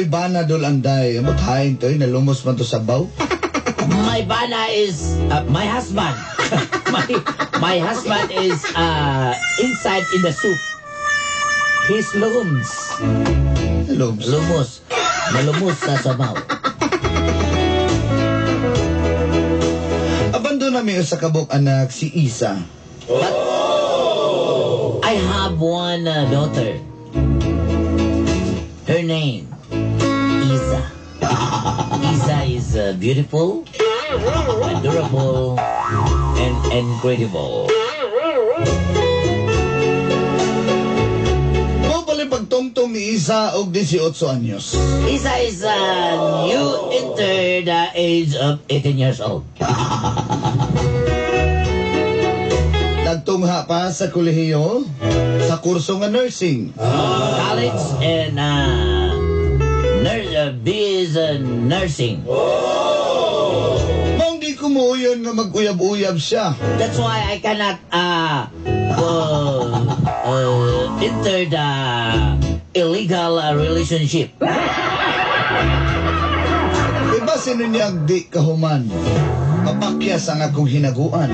ko'y bana dol anday. Maghain to, nalumos man to sa baw. My bana is uh, my husband. my my husband is uh, inside in the soup. His lums. Nalumos. Lumos. Malumos sa sabaw. Abando na mi sa kabok anak si Isa. But I have one uh, daughter. Her name, Isa. Isa is uh, beautiful, adorable, and incredible. Pagtungtong ni Isa og 18 anyos. Isa is uh, you enter the age of 18 years old. Nagtungha pa sa kolehiyo sa kurso nga nursing. College and uh, nurse, B is uh, nursing. Mao di ko muuyon nga mag-uyab-uyab siya. That's why I cannot uh, uh, uh, enter the illegal uh, relationship. Iba sino niya di kahuman. Mapakyas ang akong hinaguan.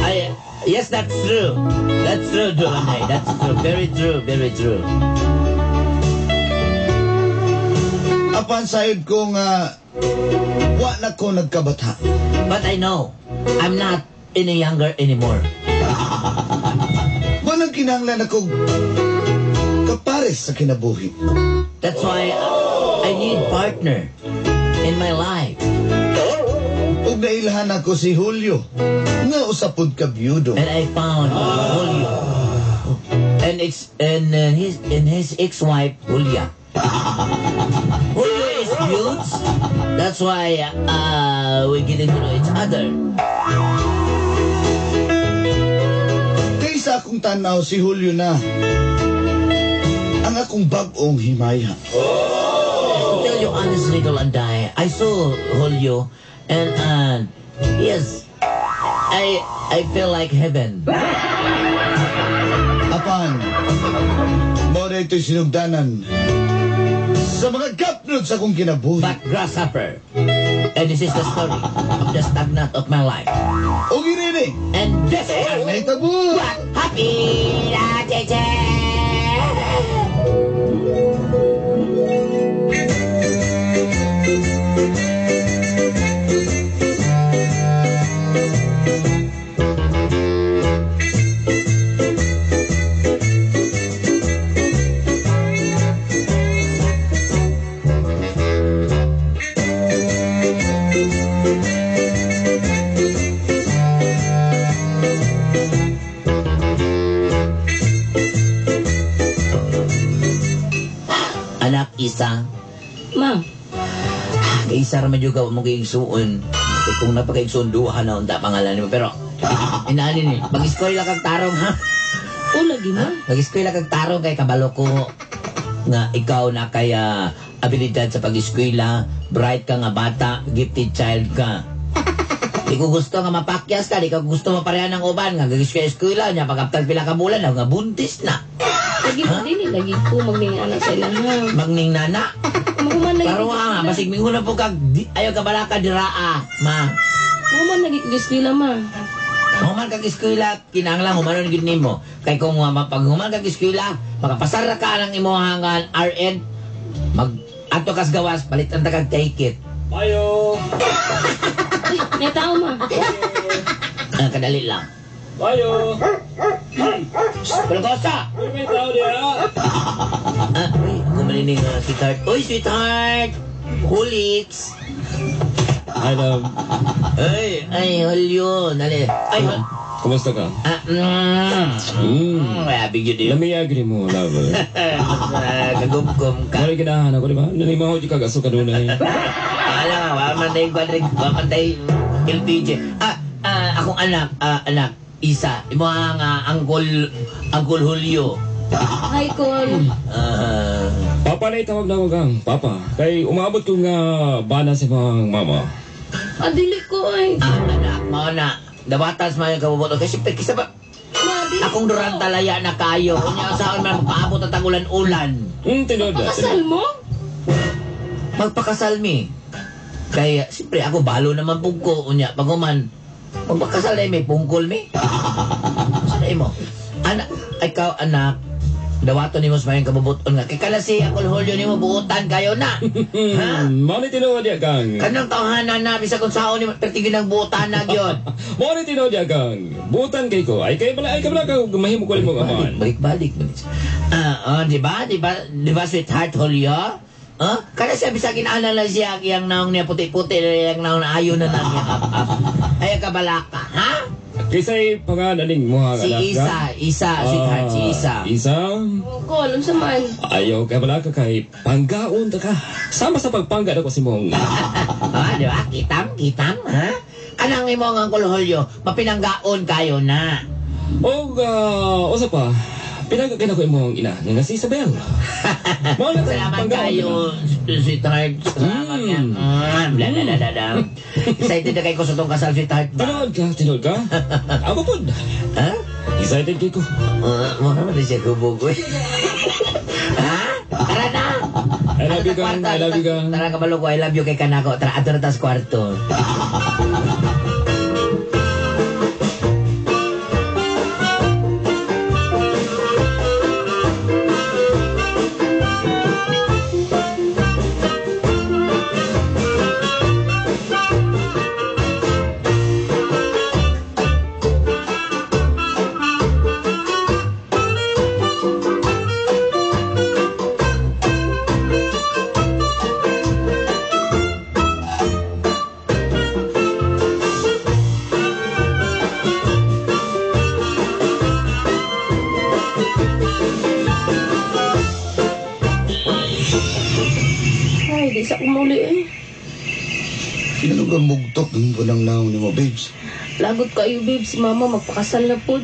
I, yes, that's true. That's true, Joanay. That's true. Very true. Very true. Apan sayod ko nga wa na ko nagkabata. But I know I'm not any younger anymore. Manang kinahanglan ako kapares sa kinabuhi. That's why I need partner in my life. Ug nailhan ako si Julio nga usapod ka byudo. And I found Julio. And ex and uh, his and his ex-wife Julia. That's why uh, we getting to know each other. Kaysa akong tanaw si Julio na ang akong bag-ong himaya. To tell you honestly, Dolanday, I saw Julio, and uh, yes, I I feel like heaven. Apan, mo ito'y sinugdanan sa mga gapnod sa akong kinabuhi. But grasshopper, and this is the story of the stagnant of my life. O ginini, And this is may tabu! what happy la cheche. Mo kay suon. Kay kung napakaigsuon duha na unta pangalan mo pero inaani ni, mag-eskwela kag tarong ha. o lagi ma. Mag-eskwela kag tarong kay kabalo ko nga ikaw na kaya abilidad sa pag-eskwela, bright ka nga bata, gifted child ka. Di ko gusto nga mapakyas ka, di ko gusto maparehan ng uban nga gag-eskwela niya pag pila ka bulan na nga buntis na. Lagi pa din eh. Lagi ko magning anak sa ilang ha. Magning nana. Mahuman lagi ko nga, basig mingo na po kag di- ayaw ka bala ka diraa, ma. Mahuman lagi ko giskwila ma. Human kag eskwela, kinahanglan humanon gid nimo. Kay kung uh, pag human kag eskwela, makapasara ka ng imuhangan RN, mag ato kas gawas palitan ta kag take it. Bayo! Ay, may tao ma. Ah, kadali lang. Bayo! Pulgosa! Uy, may tao diya! Ah, uy, gumalining uh, sweetheart. Uy, sweetheart! Hi, love. Ay, ay, Julio. Dali. Ay, Hul- Kumusta ka? ah, mm. Mm, kaya bigyo din. Lamiyag rin mo, love. Ah, Kagumkum ka. Kaya ginahan ako, di ba? Nalimaho di ka gaso ka doon eh. Wala nga, wala man tayo wala man tayo LPG. Ah, ah, akong anak, ah, anak, isa, imo ang uh, Uncle, Uncle Julio. Hi, Col. Ah, Papa na itawag na kang, Papa. Kay umabot ko nga bana sa mga mama. Adili ko ay. ah, anak, mga na, dabatas man yung kabuboto. Kasi, kisa ba, Ma, adili akong ko. durang talaya na kayo. Kunya, saan man paabot at tagulan-ulan. Hmm, tinod. Pakasal mo? magpakasal mi. Kaya, siyempre, ako balo naman pug ko. Unya, pag uman, magpakasal na may pungkol mi. Sanay mo. Anak, ikaw anak, dawato ni mo sa mayang kabubuton nga. Kay kalasi, ako hulyo ni mo, buutan kayo na. ha? Mao ni tinuod niya kang. Kanang tahanan na, bisa kung saan ni mo, pertigin ng buutan na yun. Mao ni tinuod niya kang. Butan kay ko. Ay kay bala ay ka bala ka mahimo ko mo aman. Balik-balik. balik. Ah, oh, di ba? Di ba? Di ba, sweetheart, Julio? Ah, kada siya bisa kinala lang siya yang naong niya puti-puti yang naong na ayo na nang niya up-up. Ay kabalaka, ha? Kisay pangalan mo ha Si Isa, Isa, sweetheart, si Isa. Ah, Isa. Ko, alam sa man. Ayaw ka bala ka kay panggaon ka. Sama sa pagpangga ako si mong. ah, di ba? Kitam, kitam, ha? Kanang imo nga Uncle Julio, mapinanggaon kayo na. O uh, usa pa. Pinagkakin ako imong ina nga si Isabel. Mao na Salamat kayo, sweetheart. Salamat Mm. yan. Mm, bla, bla, bla, bla, bla. Excited na kayo ko sa tong kasal, sweetheart ba? Tinood ka, tinood ka. Ako pod. Ha? Excited kay ko. Uh, mukha naman siya kubugoy. ha? Tara na! I love you, gang. I love you, gang. Tara kabalo ko, I love you kay kanako. Tara, ato na tas kwarto. Lagot kayo, babe. Si mama magpakasal na po.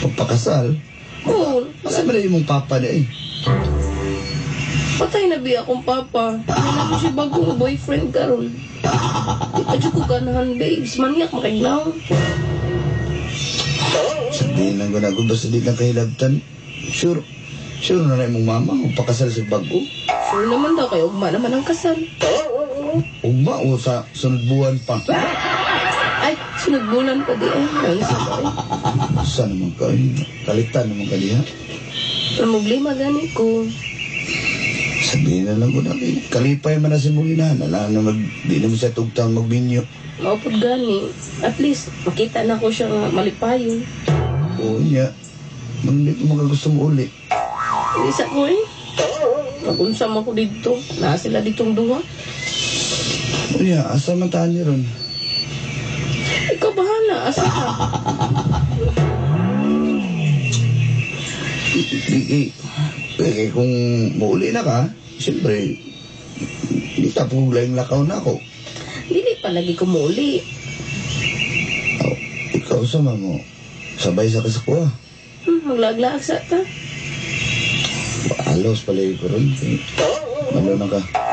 Pagpakasal? Oo, Masa ba na yung mong papa na eh? patay na biya akong papa. Mo si bagong boyfriend karon. Dyan ko ganahan, babes. Maniyak makignaw. Sabihin lang ko na ako, basta di na kahilabtan. Sure, sure na yung mong mama, magpakasal sa bago. Sure naman daw kayo, ugma naman ang kasal. Ugma o sa sunod buwan pa. Ay, sinugbulan pa di ay. Ang sabay. Saan naman ka? Kalitan naman ka diha. Problema gani ko. Sabihin na lang ko na, eh, kalipay man na si mong inahan. Alam na mag, di naman siya tugtang magbinyo. Maupod gani. At least, makita na ko siya nga malipayon. Oo niya. Hindi ko mga gusto mo uli. Isa ko eh. Nagunsam ako dito. Na sila ditong duha. Niya, asa man tahan niya ron. Ikaw bahala. Asa ka? Di, eh, kung mauli na ka, siyempre, hindi ka po lang lakaw na ako. Dili pa lagi ko muli. Oh, ikaw sama mo. Sabay sa kasakuha. Hmm, maglaglag sa ta. Alos pala ron. Eh, Malo na ka.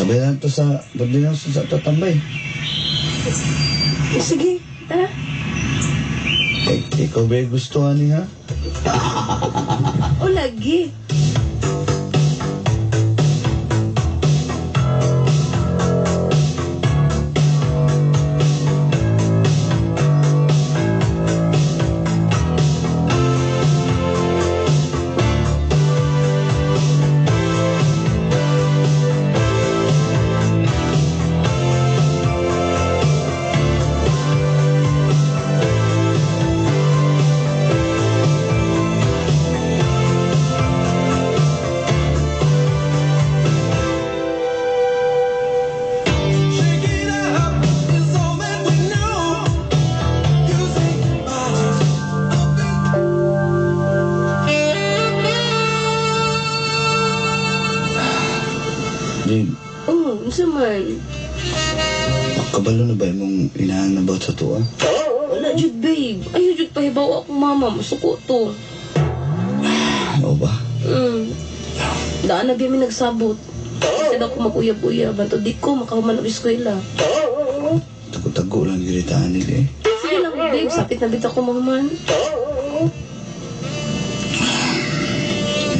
Sabay na to sa birthday na sa tatambay. Sige, tara. Eh, ikaw ba gusto ani ha? O lagi. Ako mama. Masuko to. Oo ba? Hmm. Daan na mi nagsabot. Kasi daw ko makuya-buya. Banto di ko makahuman ang eskwela. Tago-tago lang giritaan nila eh. Sige lang babe. Sakit na bita ko mahuman.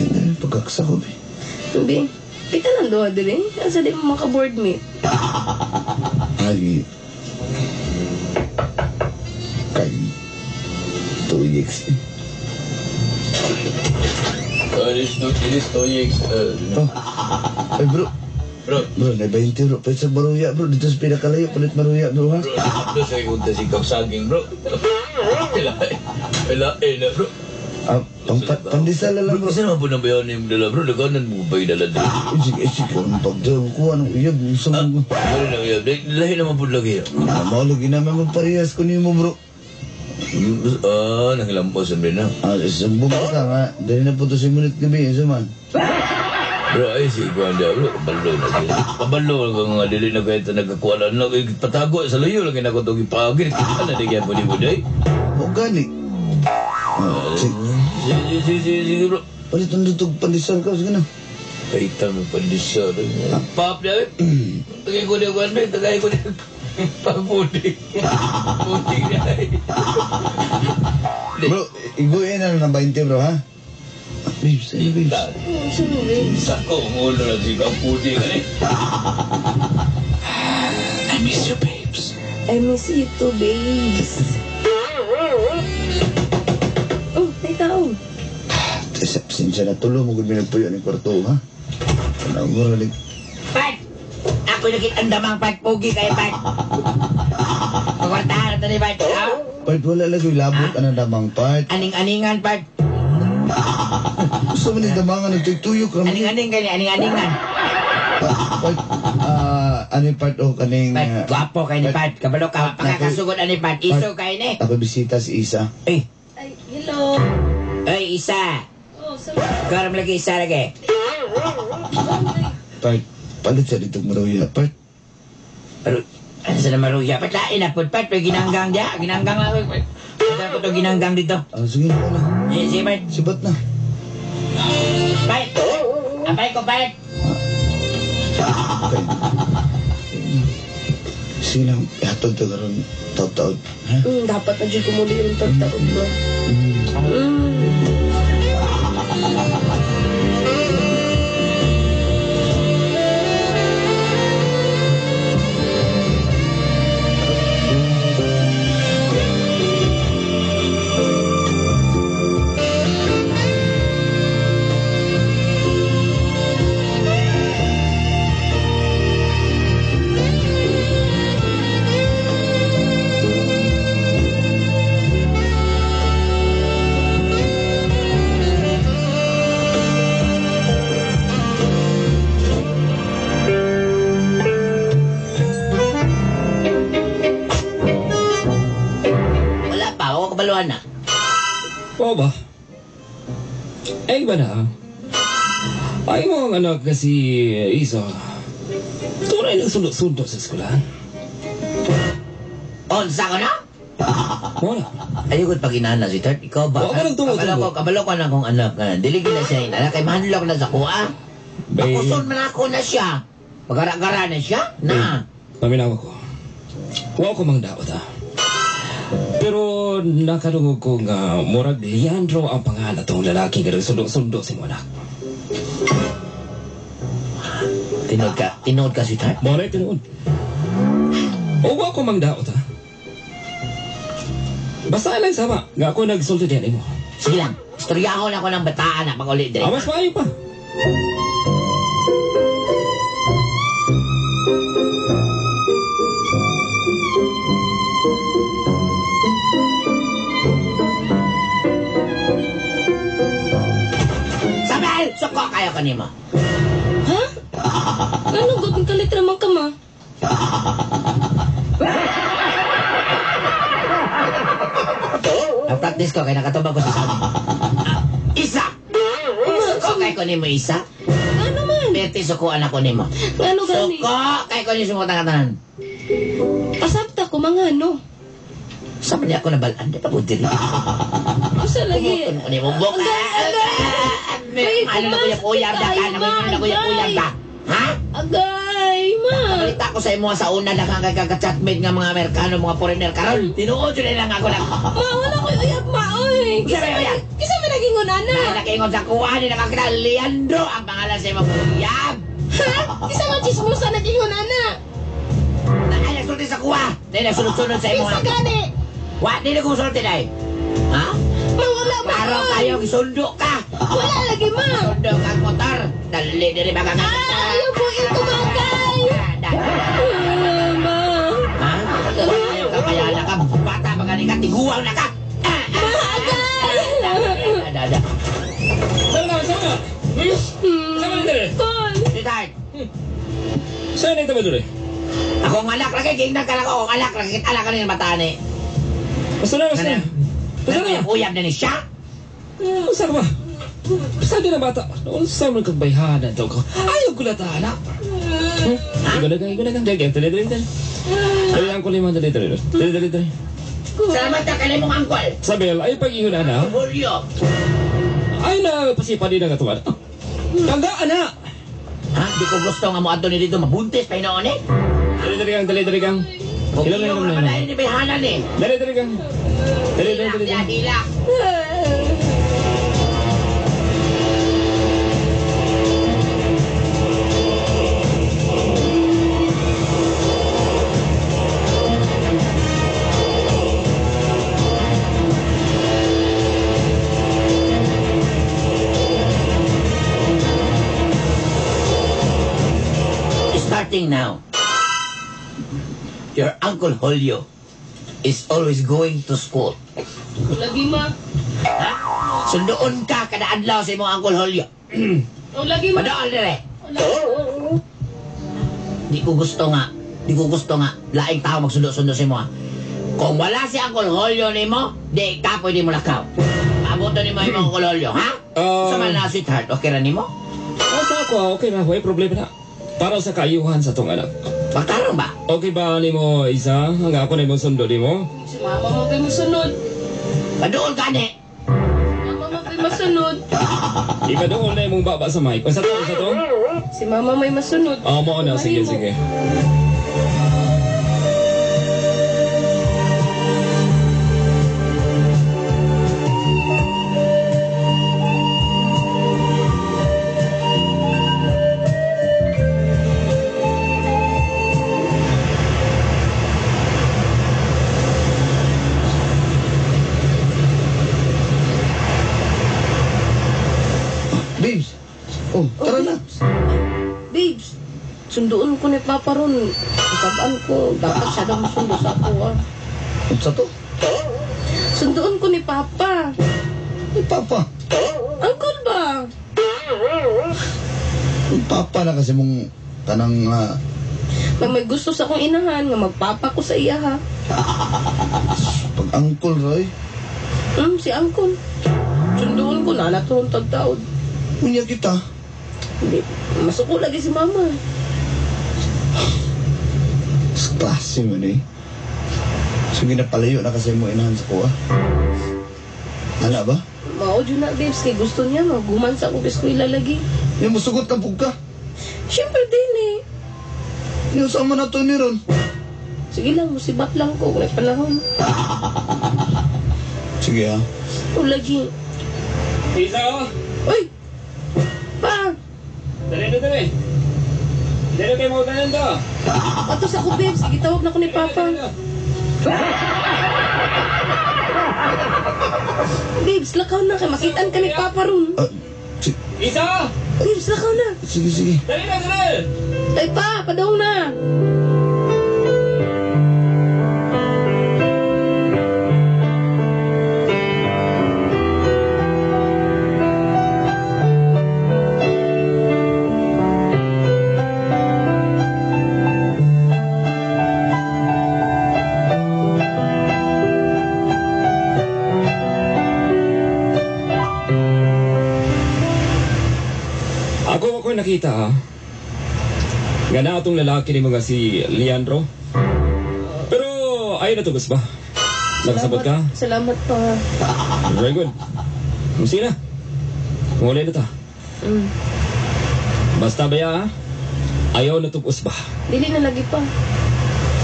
Eh, pagka kaksa ko, be. Be, kita lang doha dire. Asa di mo maka-board meet. Ay. Two weeks. Alis no, ilis to yex. Oh. Ay, bro. Bro, Bro, na 20 bro. Pwede sa maruya, bro. Dito sa pinakalayo, palit maruya, bro, ha? bro, bro, sa ikunta si Kap Saging, bro. Pila, pila, eh na, bro. Ah, pang, pa, pandisala lang, bro. Kasi naman po nang bayaw ni Dala, bro. Naganan mo ba yung dala dala? Eh, sige, eh, sige. Ang pagdaw ko, anong uyab, gusto mo. Ano na uyab? Lahi naman po lagi. Ah, Maulog naman magparehas ko niyo mo, bro. Ah, nangilampos ang na. Ah, isang buka ka nga. Dahil na po to si Munit gabi, isa man. Bro, ay si Gwanda, bro. Kabalo na sila. Kabalo ka nga dili na kahit nagkakuala na. eh, Patago sa layo lagi na ko itong ipagir. Kita na di kaya po ni Buday. O gani. Ah, sige. Sige, sige, sige, sige, bro. Palit ang dutog pandisal ka, sige na. Kaita mo pandisa. Pap niya, eh. Tagay ko niya, Gwanda. Tagay ko niya. Pagputik. Putik niya, eh. Bro, iguin na ng 20, bro, ha? Ah, Babes, ano, babes? Mo? Sako, ulo na si Kaputi ka eh. I miss you, babes. I miss you too, babes. Oh, may tao. Sinsya na tulo mo kung minagpuyo ni kwarto, ha? Ano mo ralik? Ako nakit ang damang pat, pogi kayo pat. Pagwartahan na ni pat. ah. Part wala lagi labot ang damang part. Aning-aningan pat. Gusto mo ni damangan nagtuyok kami. Aning-aning kani, aning-aningan. Part, ah, ano yung part o kaning... Pat, ah, guwapo kayo ni pat. Kabalo ka, pagkakasugod ani pat. Iso kayo ni. Ako bisita si Isa. Eh, Ay, hello. Ay, isa. Oh, sa Karam lagi isa lagi. Part, palit sa dito maruya. Part, Pero, ano sa namaruya? Pat, lain na po. Pat, may ginanggang dia. Ginanggang lang. Pat, Pat, ko to ginanggang dito. ah, sige na na. Eh, si Pat. Sibat na. Pat! Apay ko, Pat. Sige na, ihatod ka karon taot-taot. Ha? Mm, dapat na dyan kumuli yung tagtaod mo. Mm. Eh, iba na. Ay mo ang anak na si Isa. Tunay na sundo-sundo sa eskwelahan. Onsa ko na? Wala. Ayun pag inana si Tart, ikaw ba? Huwag ka nang tumutubo. Kabalo ko, kabalo ko na akong anak. Uh, Diligin na siya inana. Kay mahanlok na sa kuha. Bay, Kusun man ako na siya. Pagara-gara na siya. Na. paminawa ko. Huwag ko mang daot ha. Pero nakalungog ko nga murag Leandro ang pangalan tong lalaki nga sundo-sundo si mo anak. Tinood ka. Tinood ka si Tart. Mora tinuod. O huwag ko mang daot ha. Basta lang sama nga ako nagsulti diyan mo. Sige lang. Istoryahon ako ng bataan na pag ulit din. Amas maayo pa. Suko kayo kanimo. Ha? Ano gabing kalit naman ka ma? Ang practice ko kay nakatubag ko sa sabi. Ah, isa! Suko kay ko nimo isa. Ano man? Peti sukuan ako nimo. Ano gani? Suko kay ko nimo sumutang katanan. Asabta ko mga ano. Sabi niya ako nabalaan. Di pa buti rin. Asa lagi? Ko nimo. Buka! Ay, Ano na kuya kuyab da ka? Ano na kuya kuyab da? Ha? Agay, ma. Balita ko sa imo sa una lang ang kagkachatmate nga mga Amerikano, mga foreigner karon. Tinuod yun lang ako lang. Ma, wala ko uyab, ma, oy. Kisa may? Kisa may nagingon ana? Nakingon sa kuha ni nakakita Leandro ang pangalan sa imong uyab. Ha? Isa nga chismosa nagingon ana. Na ay nagsulti sa kuha. Dahil nagsunod-sunod sa imong Isa gani. Wa, di na kumusulti dahil. Ha? Mawala ba? Paro kayo, isundo ka. Wala lagi ma. Sundo ka ang motor. Dali, dali ba ka nga? Ah, ayaw po yung tumakay. Dali. Ah, ma. Ha? Ayaw ka kaya na ka. Bata ba ka ni ka? Tiguang na ka. Ah, ah, ah, ah, ah. Sama na, sama na. Hmm? Sama na dali. Tol. Sweetheart, Saan na ito ba dali? Ako ang alak lagi, kingdang ka lang ako. Ang alak lagi, alak ka rin bata ni. Basta na, basta na. Basta Ano na. yung uyab na ni siya? Ah, Basta ka ba? Di na bata. Noon sa mga kagbayhanan daw ko. Ayaw ko lata, anak. Igo na ka, igo na ka. Dali, dali, dali, dali. Dali lang ko lima, dali, dali. Dali, dali, dali. Salamat ka kalay mong angkol. Sabel, ay pag-ingon na, Julio. ay na pasipa din ang katuwan. Tanda, anak. Ha? Di ko gusto nga mo ato ni dito mabuntis pa inoon eh. Dali, dali kang, dali, dali kang. Huwag na ilan mga na palayan ni Behanan eh. Dali, dali kang. Dali, dali, dali. Starting now, your Uncle Julio is always going to school. Lagi ma. Ha? Sundoon ka kada adlaw sa imong Uncle Julio. O lagi ma. Padaol dire. Di ko gusto nga. Di ko gusto nga. Laing tao magsundo-sundo sa imo. ha? Kung wala si Uncle Julio nimo, di ka pwede mo lakaw. Mabuto nimo imong Uncle Julio, ha? Ah. Sa man na sweetheart, okay ra nimo? Ah, sa ako, okay na, way problema na. Para sa kaayuhan sa tong anak. Pagtarong ba? Okay ba ni mo isa? Ang ako na mo sundo ni mo? Si mama mo kayo masunod. Paduol ka ni. Mama mo kayo masunod. Di ba doon na mong baba sa mic? Sa to, sa to? Si mama may masunod. Oo, mo na. Sige, sige. Ni Papa ron. Sabaan ko, dapat siya daw sundo sa ako ah. Sa to? Sunduon ko ni Papa. Ay, papa. Angkol ba? Ang papa na kasi mong kanang uh, May may gusto sa akong inahan nga magpapa ko sa iya ha. pag-angkol, Roy. Hmm, si Angkol. Sunduon ko na naturon tagtaod. Unya kita. Hindi, masuko lagi si Mama. Klase mo ni. So, ginapalayo na kasi mo inahan sa kuha. Ana ba? Mao na, babes, kay gusto niya maguman sa akong eskwela lagi. Yung musugot ka ka. Siyempre din eh. Yung sama na to ni Ron. Sige lang, musibat lang ko kung may panahon. Sige ha. O lagi. Isa, oh. Uy! Pa! Dali, dali, dali. Dali kayo mga tanan to. Atos ako, babes. Sige, tawag na ko ni Papa. Babes, lakaw na. Kay makitaan ka ni Papa ron. Ah, si- Isa! Babes, lakaw na. sige, sige. Dali na, dali! Ay pa, padaw na. Nakita ha. Nga na atong lalaki ni mga si Leandro. Pero ayaw na tugas ba? Nakasabot ka? Salamat pa. Very good. Musi na. Muli na ta. Mm. Basta ba ya ha? Ayaw na tugas ba? Dili na lagi pa.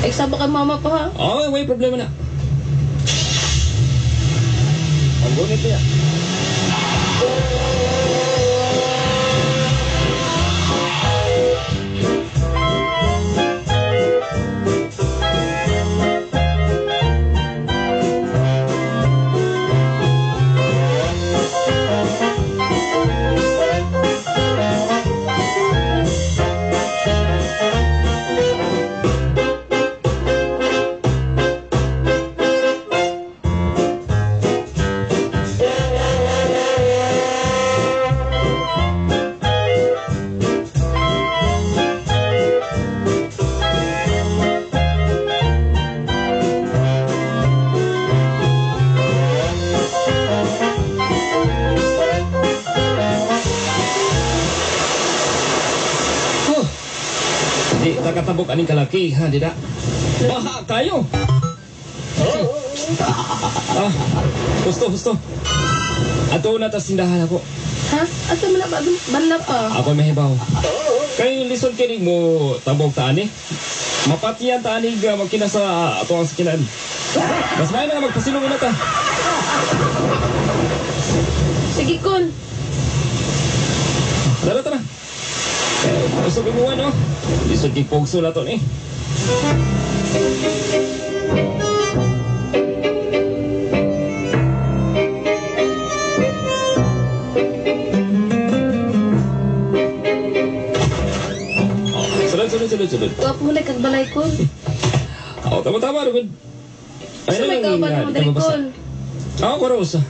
Ay, saba ka mama pa ha. Oh, may problema na. Ang gunit niya. Aning kalaki, ha, dida? Baha kayo! ah, gusto, gusto. Ato na ta sindahan ako. Ha? Asa mo na ba? Banda pa. Ako may hibaw. Kay lison kinig mo tabog tani. Mapatiyan tani ga magkina sa ato ang sakinan. Mas may na magpasilungan na ta. Sige, Kun. Tara, tara. Gusto ko mo ano? Lison kig pogso na to ni. Sunod, sunod, sunod, sunod. Tuwa po na kagbalay, Kun. Oh, tama-tama, Rugod. Sa may kauban mo dali, Kun. Ako ko Rosa.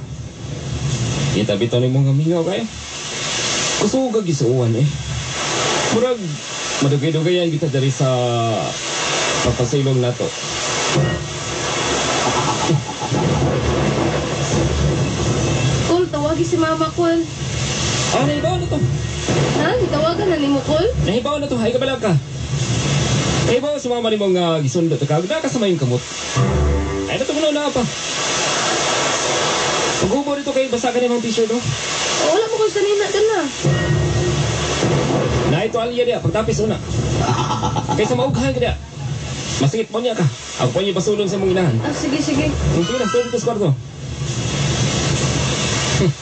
Kita bitaw ni mga mingaw kayo. Gusto ko gagisuan eh. Murag, madugay-dugayan kita dari sa papasilong na to. Kun, tawagi si Mama, Kun. Ah, nahibaw na to. Ha? Gitawagan na ni mo, Kun? Nahibaw na to. Hay ka balang ka. Nahibaw si mama ni mga gisundo to ka. Nakasama yung kamot. Ay, nato mo na pa. Pag-ubo dito kayo, basa ka ni mga t-shirt, no? O, wala mo kung sanina ka na. Na ito alya dia, pagtapis una. Kaysa maughan ka dia. Masakit mo niya ka. Ako pa niya pasulong sa mong inahan. Ah, sige, sige. Hindi na, stay dito sa kwarto. Hmm.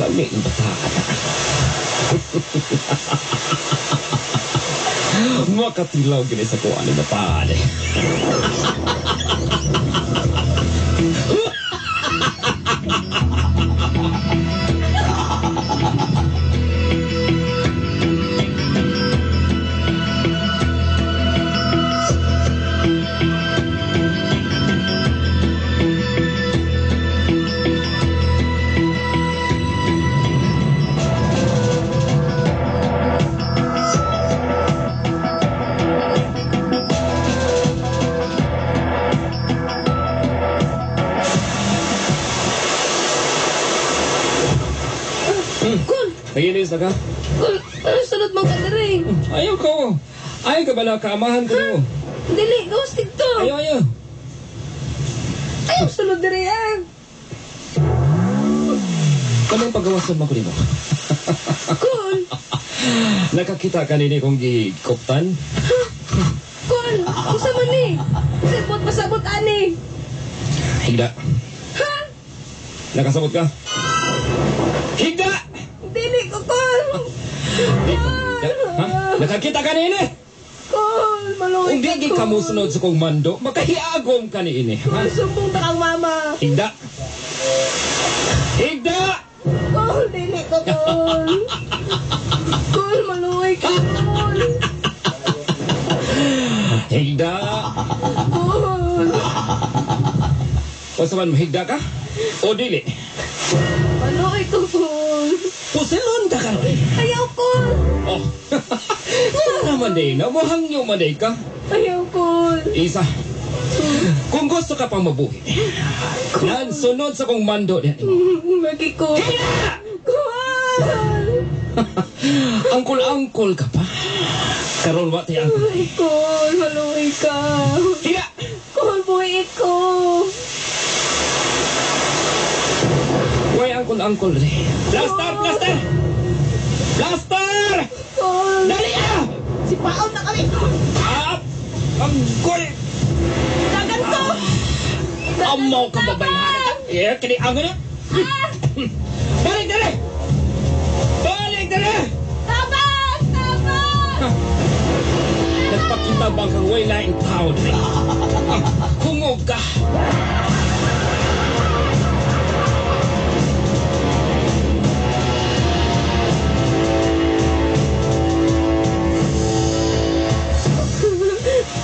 Lami ng bata ka na. Makatilaw gini sa kuha ni bata ni. Naginis na ka? Ano sunod mong kadaring? Ayaw ko. Ayaw ka bala, kaamahan ko mo. Dili, ghosting to. Ayaw, ayaw. Ayaw sunod rin ah. Kanang pagawasan mo ko mo. Kun! Nakakita ka nini kong gikoptan? Kun! Kung sa man ni? Sabot pasabot ani. Higda. Ha? Nakasabot ka? Nakakita ka nini? Kun! Maluwi Kung di ka mo sunod sa kong mando, makahiagom ka ni ini. Kun, sumbong na kang mama. Higda! Higda! Kun, dili ko, Kun. Kun, maluwi ka, Kun. Higda! Kun. O saman mo, higda ka? O dili? Maluwi ko, wala naman din. Namuhangyo man din ka. Ayaw, Kun. Isa, kung gusto ka pang mabuhi, nan sunod sa kong mando din. Lagi ko. Kun! Angkol-angkol ka pa. Karon wa tayo angkol. Ay, Kun, maluwi ka. Hila! Kun, buhay ko. Way angkol-angkol rin. Blaster! Blaster! Blaster! Kun. Dali ah! Si Paon na kami. Ah! Angkol! Dagan to. Amaw ka babayhan. Eh, kini ang na. Balik dali! Balik dali! Taban! Taban! Nagpakita bang kang way laing tao dali? Hungog ka!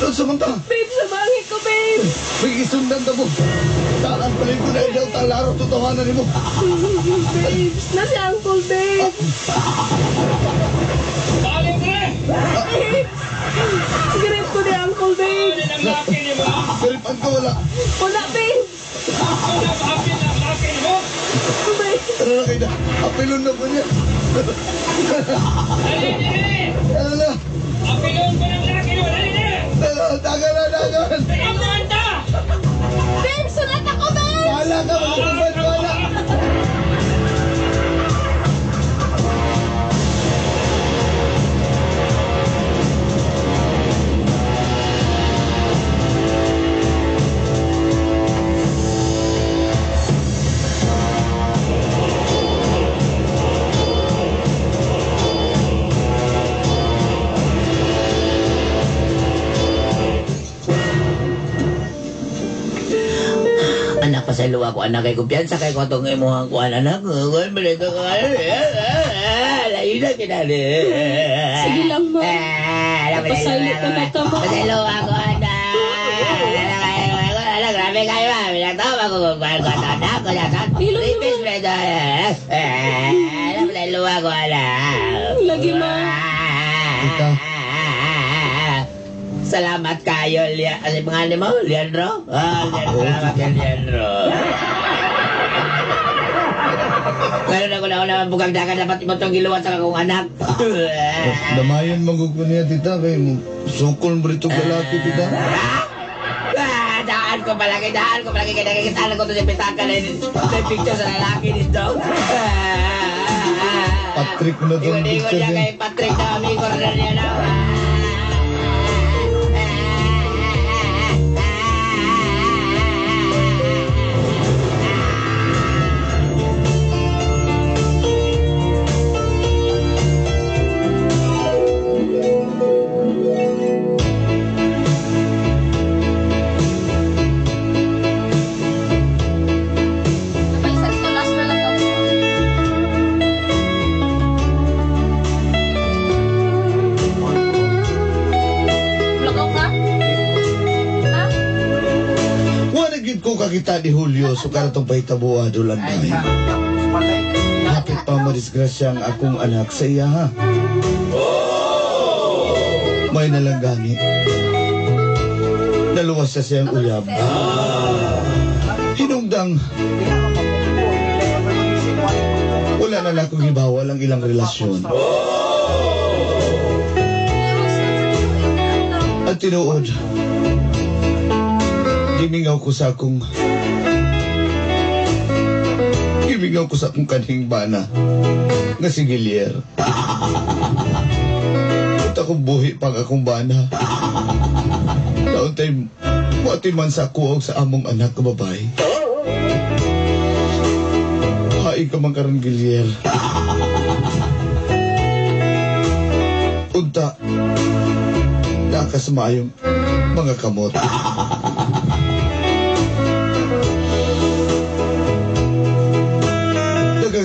Doon sa manta. Babe, sabangin ko, babe. May isundan ka mo. Daan pala ko na ilaw talaro tutuhanan mo. Babes, na si Uncle, babe. Balik dali! Grip ko ni Uncle, babe. Balik ang wala. Wala, babe. Ano ng laki ni mo? Babe. Tara na kayo na. Apilon na po niya. Dali! Anak pa sa luwa ko, anak kay kumpiyansa kay ko itong imuhang kuhan, anak ko. Kuhan ba nito ko? Layo na kinali. Sige lang, ma. Anak pa sa Napasaylo ka na ka, ma. Sa luwa ko, anak. Grabe kayo, ma. Pinagtawa ko kung kuhan ko ito, anak ko. Hilo, Repeat mo ito. Pa sa luwa ko, anak. Lagi, ma. Tita. Salamat kayo, Lia. Ano yung pangalan mo? Leandro? Ah, Leandro. Salamat kay Leandro. Ngayon ako na ako naman bugang dagat dapat mo itong giluwa sa akong anak. Damayan magugpo niya, tita, kay mo. Sungkol mo rito lalaki, tita. Ah, daan ko palagi, daan ko palagi. Kaya nakikita ko ito sa pitaka na may picture sa lalaki dito. Patrick na itong Iwan-iwan niya kay Patrick na amigo na niya na. Kakita ni Julio, so karatong pahitabuha dolan dahil. Hapit pa madisgrasya ang akong anak sa iya, ha? May nalanggani. Naluwas siya siyang uyab. Hinungdang. Wala na na akong ibawal ang ilang relasyon. At tinuod, gimingaw ko sa akong gimingaw ko sa akong kanhing bana nga si Gilier. At akong buhi pag akong bana. Taon tayo, Pati man sa kuog sa among anak ka babae. Hai ka man karon Gilier. Unta, nakasmayong mga kamot.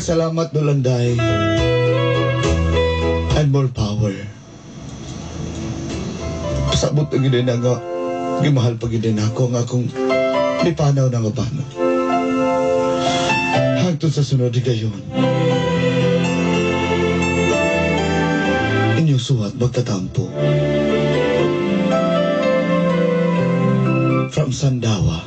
Salamat Dolanday. And more power. Pasabot ang gina na nga. Gimahal pa gina na ako nga akong may panaw na nga bana. Hangtod sa sunod di gayon. Inyong suwat magtatampo. From Sandawa.